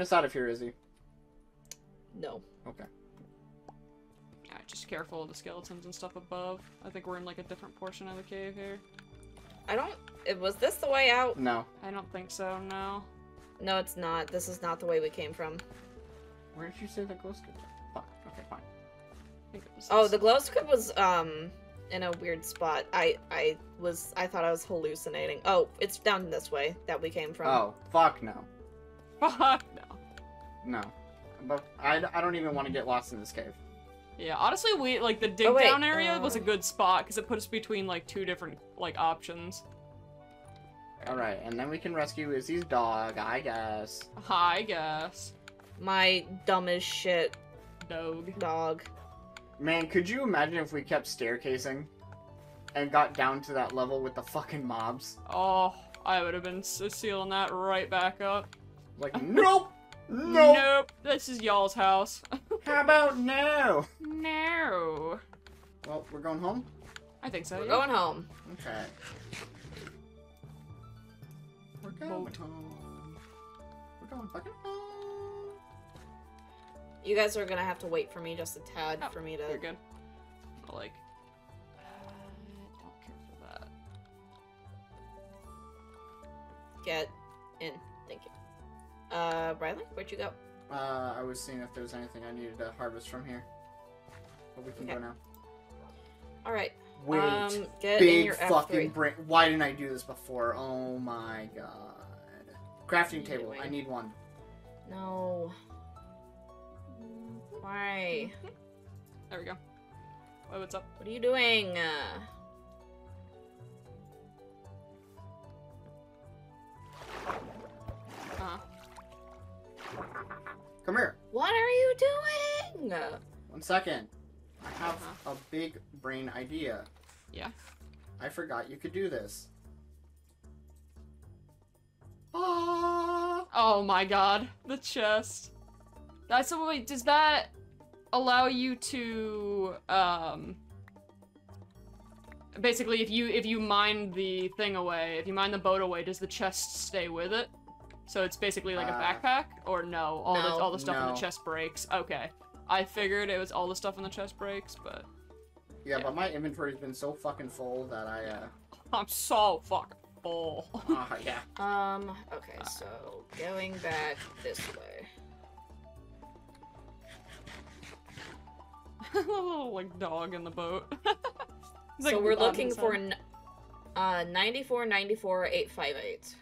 Careful, Trudy. Mine is out of here, Izzy. No. Okay. Yeah, just careful of the skeletons and stuff above. I think we're in like a different portion of the cave here. I don't. It was this the way out? No. I don't think so, no. No, it's not. This is not the way we came from. Where did you say the glow scope? Fuck. Okay, fine. I think it was Oh, the glow squid was um in a weird spot. I I was I thought I was hallucinating. Oh, it's down this way that we came from. Oh, fuck no. Fuck no. No. But I, I don't even want to get lost in this cave. Yeah, honestly, we like the dig Oh, wait, down area was a uh, good spot because it put us between like two different like options. Alright, and then we can rescue Izzy's dog, I guess. I guess. My dumbest shit Dog. dog. Man, could you imagine if we kept staircasing and got down to that level with the fucking mobs? Oh, I would have been sealing that right back up. Like, nope! Nope! Nope. This is y'all's house. How about no? no. Well, we're going home? I think so. We're yeah. going home. Okay. We're going Boat. home. We're going fucking home. You guys are gonna have to wait for me just a tad Oh, for me to. You're to. good. But, like, uh, don't care for that. get in. Thank you. Uh, Riley, where'd you go? Uh, I was seeing if there was anything I needed to harvest from here. But we can go now. All right. Wait. Um, get in Big your fucking F3. brain. Why didn't I do this before? Oh my god. Crafting you table. I need one. No. Why? There we go. Wait, what's up? What are you doing? Uh, Come here. what are you doing? One second. I have Uh-huh. a big brain idea. Yeah. I forgot you could do this. Ah! Oh my god, the chest. That's a wait. Does that allow you to um? Basically, if you if you mine the thing away, if you mine the boat away, does the chest stay with it? So it's basically like a Uh, backpack, or no? All the all the stuff in No. the chest breaks. Okay, I figured it was all the stuff in the chest breaks, but Yeah, Yeah. but my inventory's been so fucking full that I, uh. I'm so fucking full. Ah, yeah. Um, okay, so going back this way. a little like dog in the boat. It's so like we're looking for head. n- uh 94 94 858.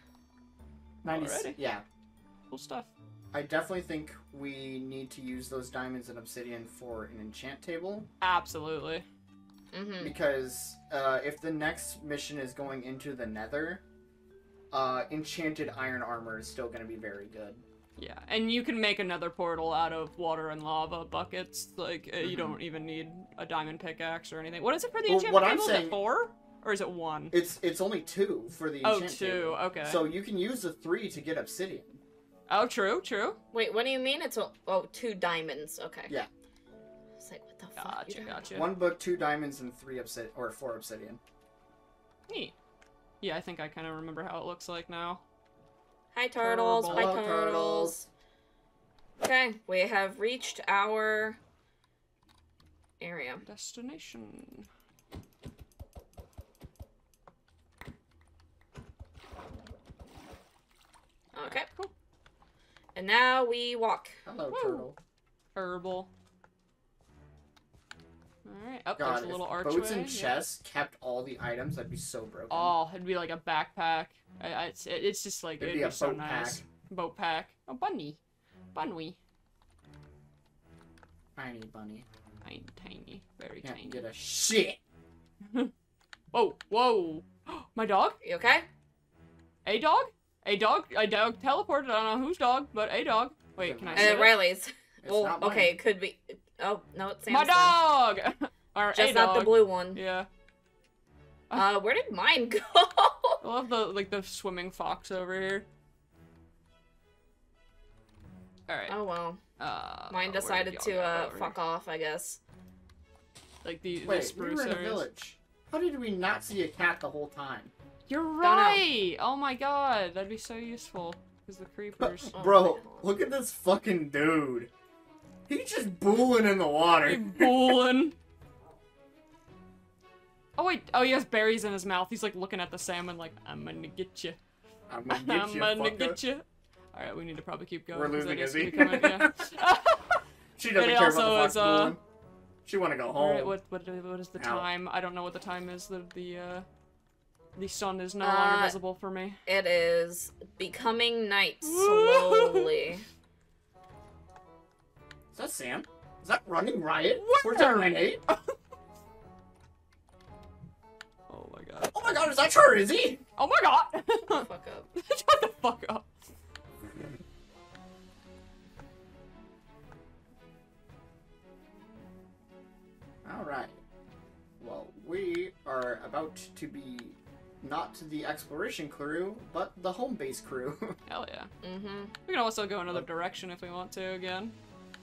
90, Alrighty. yeah. cool stuff. I definitely think we need to use those diamonds and obsidian for an enchant table. Absolutely. Mhm. Because uh, if the next mission is going into the nether, uh, enchanted iron armor is still going to be very good. Yeah, and you can make another portal out of water and lava buckets. Like uh, you Mhm. don't even need a diamond pickaxe or anything. What is it for the Well, enchantment what I'm table? Is saying- it four or is it one? It's it's only two for the Oh, enchant two. table. Okay. So you can use the three to get obsidian. oh, true, true. Wait, what do you mean? It's a, oh two diamonds. Okay. Yeah. It's like what the fuck? Gotcha, you talking gotcha. One book, two diamonds, and three obsidian or four obsidian. Neat. Yeah, I think I kind of remember how it looks like now. Hi turtles. Hi turtles. turtles. Okay, we have reached our area. Destination. Okay. Cool. And now we walk. Hello, Woo. turtle. Herbal. All right. Up God, there's a little if archway. boats and yeah. chests kept all the items, I'd be so broken. Oh, it'd be like a backpack. I, I, it's, it's just like It'd it'd, be be, a so boat nice. pack. Boat pack. Oh, bunny. Bunny. Tiny bunny. Tiny, tiny, very Can't tiny. get a shit. Whoa, whoa. My dog? You okay? A dog? A dog? A dog teleported. I don't know whose dog, but a dog. Wait, can I say Uh, it? Riley's. Well, okay, it could be. Oh no, it's Sam's. My dog! or Just a not the blue one. Yeah. Uh, where did mine go? I love the like the swimming fox over here. Alright. oh well, Uh, mine decided to uh fuck here? off. I guess. Like the, the Wait, we spruce were in a areas. village. How did we not see a cat the whole time? You're right! Oh my god, that'd be so useful. Because the creepers. Oh Bro, my. look at this fucking dude. He's just booling in the water. Bullin. Oh wait, oh he has berries in his mouth. He's like looking at the salmon like, I'm gonna get you. I'm gonna get you, I'm get you, gonna fucker. get you. Alright, we need to probably keep going. We're 'cause losing that is Izzy. becoming- yeah. She doesn't But it care about also the is, uh, booling. She wanna go home. Alright, what, what, what is the Ow. time? I don't know what the time is. The, the, uh, the sun is no Uh, longer visible for me. It is becoming night slowly. Is that Sam? Is that Running Riot? Where? Where's that grenade? Oh my god. Oh my god, is that her, is he? Oh my god! Fuck up. Shut the fuck up. Alright. Well, we are about to be not to the exploration crew, but the home base crew. Hell yeah. Mm-hmm. We can also go another direction if we want to again.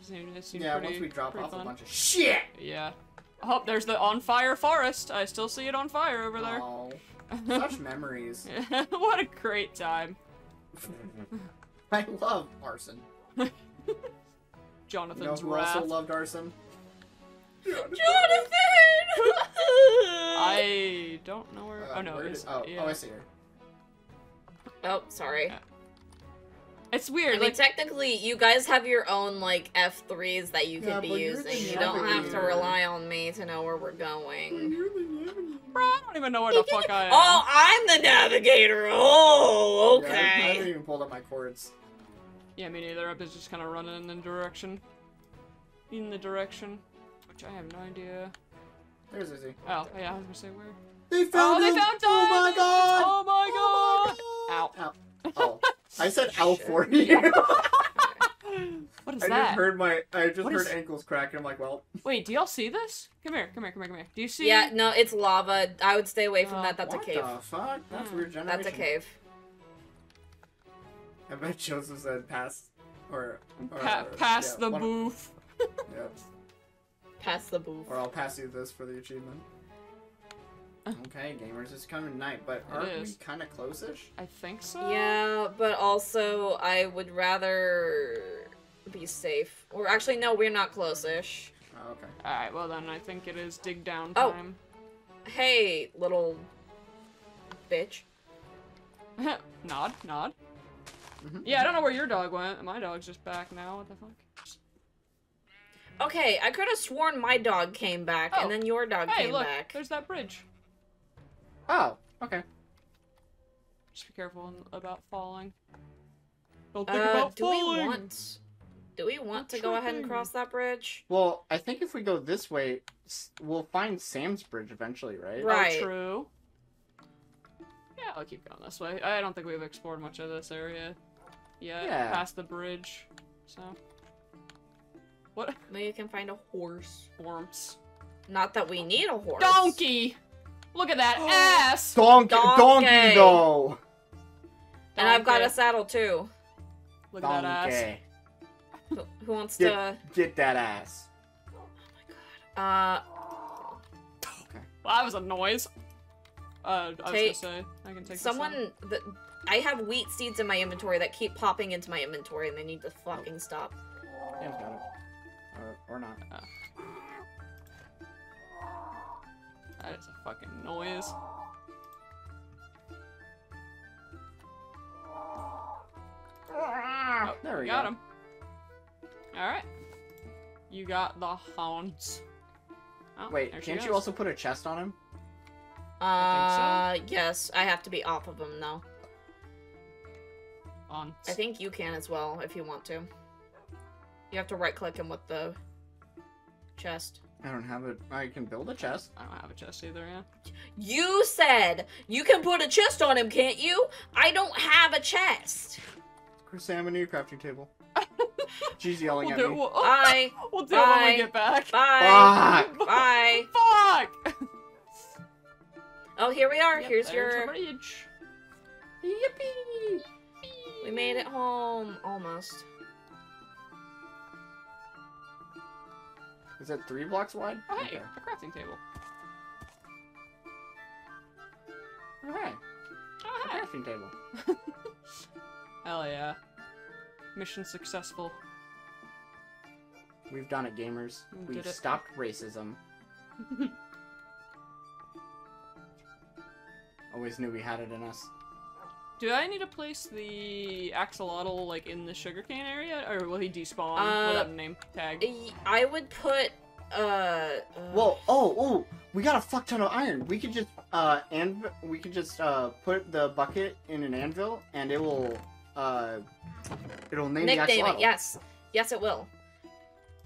Seemed- It seemed yeah, pretty, once we drop off fun. a bunch of shit! Yeah. Oh, there's the on fire forest. I still see it on fire over there. Oh, such memories. what a great time. I love arson. You Jonathan's know who wrath. also loved arson? Jonathan! I don't know where. Uh, oh no, where it's, did- oh, yeah. oh, I see her. Oh, sorry. Yeah. it's I weird. mean, like, technically, you guys have your own like F3s that you Yeah, could be but you're the using. You don't have to rely on me to know where we're going. bro, I don't even know where the fuck I am. Oh, I'm the navigator. Oh, Yeah, I, I haven't even pulled up my cords. Yeah, me neither. I'm just kind of running in the direction. In the direction, which I have no idea. There's Izzy. Oh, yeah, I was gonna say where. They Oh, found they found Oh my god! Oh my god! Oh Ow. my god! Ow. Oh, I said ow for you. What is I that? just heard my, I just What heard is- ankles crack, and I'm like, well, Wait, do y'all see this? Come here, come here, come here, come here. Do you see? Yeah, no, it's lava. I would stay away from Uh, that. That's a cave. what cave. the fuck? That's Hmm. weird generation. That's a cave. I bet Joseph said pass, or, or Pa- or- pass yeah, the one- booth. Yeah. Pass the booth. Or I'll pass you this for the achievement. Okay, gamers, it's coming night, but aren't we kind of close-ish? I think so. Yeah, but also I would rather be safe. Or actually, no, we're not close-ish. Oh, okay. All right. Well then, I think it is dig down time. Oh. Hey, little bitch. nod, nod. Mhm. Yeah, I don't know where your dog went. My dog's just back now. What the fuck? Okay, I could have sworn my dog came back, Oh. and then your dog Hey, came look, back. there's that bridge. Oh, okay. Just be careful about falling. Don't think Uh, about do we want? Do we want I'm to go ahead and cross that bridge? Well, I think if we go this way, we'll find Sam's bridge eventually, right? Oh, Right. true. Yeah, I'll keep going this way. I don't think we've explored much of this area yet. Yeah. Past the bridge. So. What? Maybe you can find a horse. Worms. Not that we need a horse. Donkey! Look at that ass! Donkey, Donkey. donkey, though. And I've got a saddle too. Look at that ass. Donkey, Who, who wants Get- to? get that ass. Oh my god. Uh, Okay. Well, that was a noise. Uh, I was Take- gonna say, I can take someone. The, I have wheat seeds in my inventory that keep popping into my inventory, and they need to fucking stop. Sam's got it. Or, or not. out. That is a fucking noise. Oh, There we got go. him. Alright. You got the hounds. Oh, Wait, can't you also put a chest on him? Uh, yes, I have to be off of him, though. On. I think you can as well if you want to. You have to right click him with the chest. I don't have it. I can build a chest. I don't have a chest either, yeah. You said you can put a chest on him, can't you? I don't have a chest. Chris Sam, I need a crafting table. She's yelling We'll at do, me. we'll, Bye. we'll do it when Bye. we get back. Bye. Fuck! Bye. Fuck! Oh, here we are. Yep, Here's your. bridge. Yippee! We made it home almost. Is that three blocks wide? Oh, hey, Okay. a crafting table. Oh, oh, Alright. crafting table. Hell yeah. Mission successful. We've done it, gamers. We We've it. stopped racism. Always knew we had it in us. Do I need to place the axolotl like in the sugarcane area, or will he despawn Uh, without a name tag? Y- I would put uh, uh Well, oh, oh, we got a fuck ton of iron. We could just, uh, and we could just, uh, put the bucket in an anvil, and it will, uh, it'll name the nickname axolotl. it. Yes, yes, it will.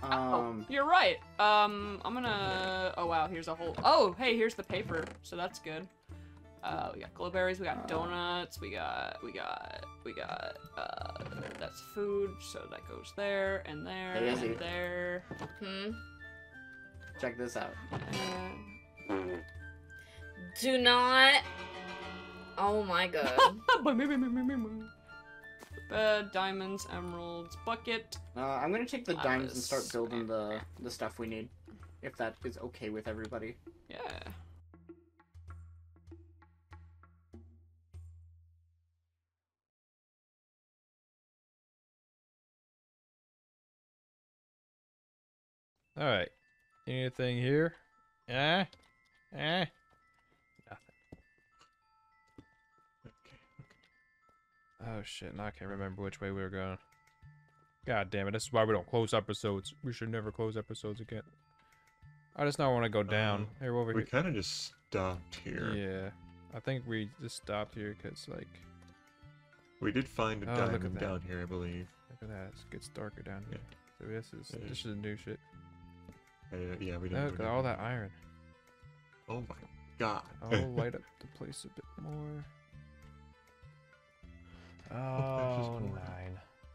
Um, You're right. Um, I'm gonna. Oh wow, here's a whole. Oh, hey, here's the paper, so that's good. Uh, we got glowberries, we got Uh. donuts, we got, we got, we got. Uh, that's food, so that goes there and there Hey, and there. Hmm. check this out. And... Do not. Oh my god. Bed, diamonds, emeralds, bucket. Uh, I'm gonna take the Uh, diamonds and start building the, the stuff we need. If that is okay with everybody. Yeah. All right. Anything here? Eh? Eh? Nothing. Okay, okay. Oh shit! Now I can't remember which way we were going. God damn it! This is why we don't close episodes. We should never close episodes again. I just not want to go down. Uh, here over We here. kind of just stopped here. Yeah. I think we just stopped here because like, We did find a Oh, diamond down here, I believe. look at that. It gets darker down here. So this is Yeah. this is new shit. Uh, yeah, we didn't. Look go at down all that iron. Oh my god. I'll light up the place a bit more. there's Oh, more.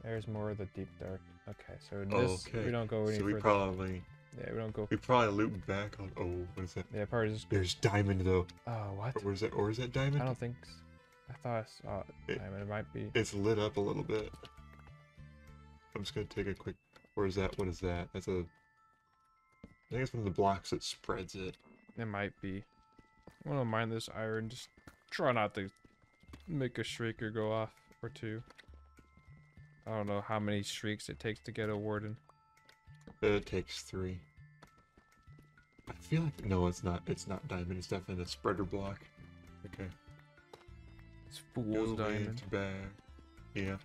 There's more of the deep dark. Okay, so this okay. we don't go any so we further. probably yeah, we don't go. we probably loop back on. Oh, what is that? Yeah, probably just. There's diamond though. Oh, what? Or is that? Or is that diamond? I don't think. So. I thought I saw it. Mean, it might be. It's lit up a little bit. I'm just gonna take a quick. Or is that? What is that? That's a. I think it's one of the blocks that spreads it. It might be. I want to mine this iron. Just try not to make a shrieker go off or two. I don't know how many shrieks it takes to get a warden. It takes three. I feel like no, it's not. It's not diamond. It's definitely a spreader block. Okay. It's fool's Go diamond. into. Yeah.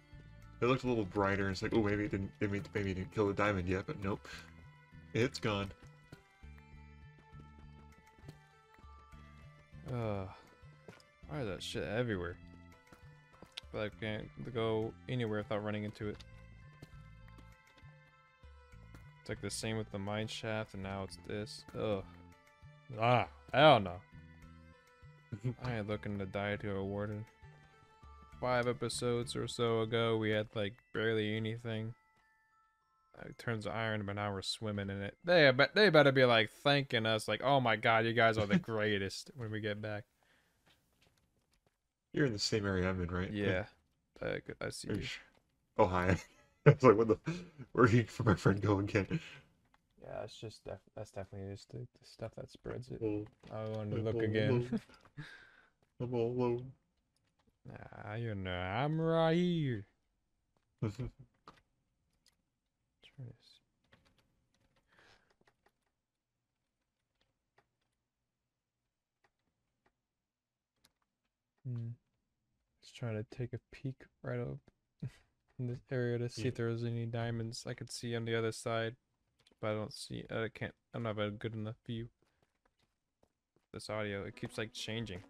It looked a little brighter. It's like, oh, maybe it didn't. Maybe, maybe it didn't kill the diamond yet, but nope. It's gone. Ugh. Why is that shit everywhere? But I can't go anywhere without running into it. It's like the same with the mine shaft, and now it's this. Ugh. Ah, hell no. I ain't looking to die to a warden. Five episodes or so ago, we had like barely anything. Turns to iron, but now we're swimming in it. They bet they better be like thanking us, like, "Oh my god, you guys are the greatest." when we get back. You're in the same area I'm in, right? Yeah, I see you. Ish. Oh hi. I was like, what the? Where'd he, my friend go again? Yeah, it's just def- that's definitely just the, the stuff that spreads it. Oh, I want to I'm look again. I'm all alone. nah, you know, I'm right here. Try this. Hmm. Just trying to take a peek right up in this area to see Yeah. if there's any diamonds I could see on the other side, but I don't see. I can't. I don't have a good enough view. This audio, it keeps like changing.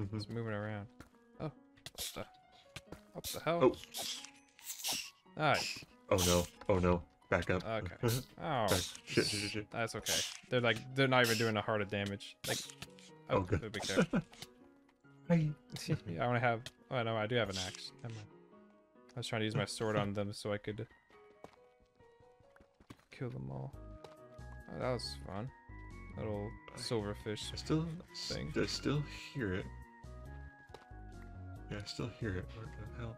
Mhm. It's moving around. Oh, what the? What the hell? Oh. Alright. Oh no. Oh no. Back up. Okay. Oh, Shit, shit, shit, shit. that's okay. They're like they're not even doing a heart of damage. Like, Oh, oh, good. I want to have. Oh no, I do have an axe. Never mind. I was trying to use my sword on them so I could kill them all. Oh, that was fun. Little silverfish. I still, Thing. I still hear it. Yeah, I still hear it. What the hell?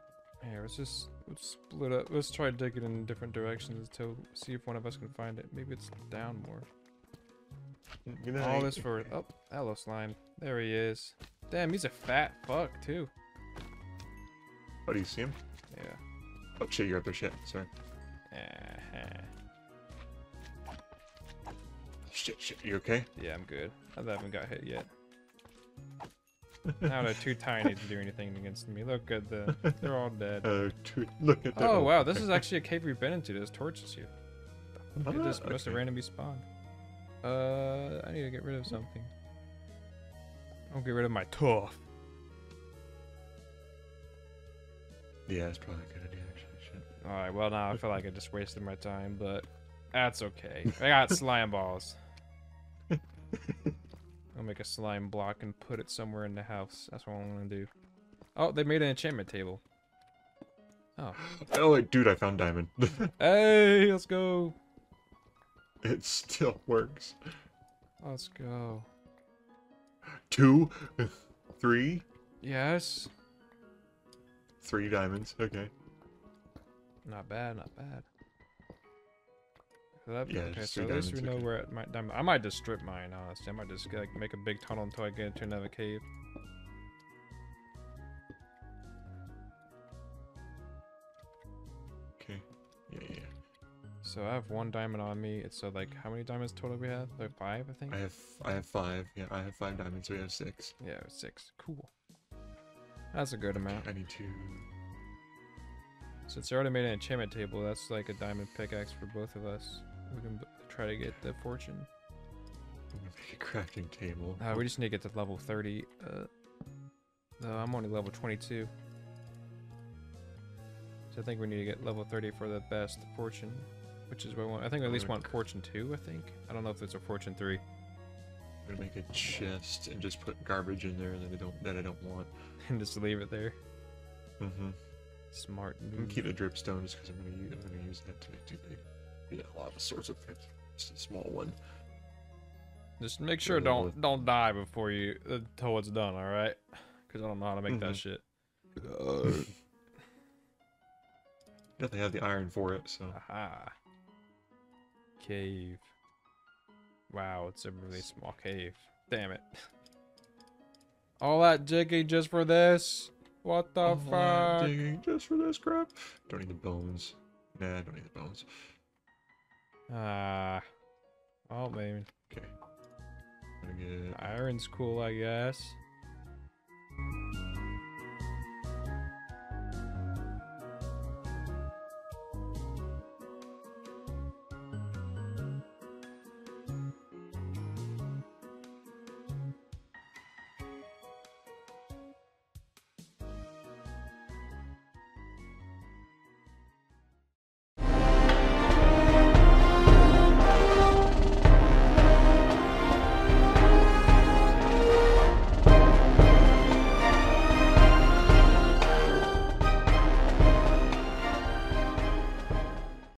Here, let's just let's split up. Let's try digging in different directions to see if one of us can find it. Maybe it's down more. Good All this for oh, hello slime. There he is. Damn, he's a fat fuck too. Oh, do you see him? Yeah. Oh shit, you're up there. Shit. Sorry. Uh-huh. Shit, shit. You okay? Yeah, I'm good. I haven't got hit yet. Now they're too tiny to do anything against me. Look at the. They're all dead. Uh, to, look at that. Oh wow, this is actually a cave we've been into. There's torches here. Ah, It just must have randomly spawned. Uh, I need to get rid of something. I'll get rid of my tough. Yeah, it's probably a good idea actually. Shit. Alright, well now I feel like I just wasted my time, but that's okay. I got slime balls. I'll make a slime block and put it somewhere in the house. That's what I'm gonna do. Oh, they made an enchantment table. Oh. Oh, wait, dude, I found diamond. Hey, let's go. it still works. Let's go. Two, three, Yes. three diamonds. Okay. Not bad, not bad. So that, Yeah, okay, so at least we know okay. where it might. I might just strip mine, honestly. I might just like make a big tunnel until I get into another cave. So I have one diamond on me. It's so like how many diamonds total we have? Like five, I think. I have I have five. Yeah, I have five diamonds. So we have six. Yeah, six. Cool. That's a good amount. I need two. Since I already made an enchantment table, that's like a diamond pickaxe for both of us. We can b- try to get the fortune. I'm gonna make a crafting table. Uh, we just need to get to level 30. Uh, no, I'm only level 22. So I think we need to get level 30 for the best fortune, which is what I want. I think we at least want fortune 2, I think. I don't know if it's a fortune 3. I'm gonna make a chest and just put garbage in there that I don't that I don't want. and just leave it there. Mm-hmm. Smart. I'm gonna keep the dripstone just because I'm gonna use I'm gonna use that to make too big. Yeah, a lot of sorts of things. Just a small one. Just make sure don't don't die before you until it's done, all right? Because I don't know how to make that Mhm. shit. Definitely have the iron for it, so Aha. Cave. Wow, it's a really small cave. Damn it. All that digging just for this? What the All that fuck? digging just for this crap. Don't need the bones. Nah, don't need the bones. Ah. Oh, man. Okay. Get Iron's cool, I guess.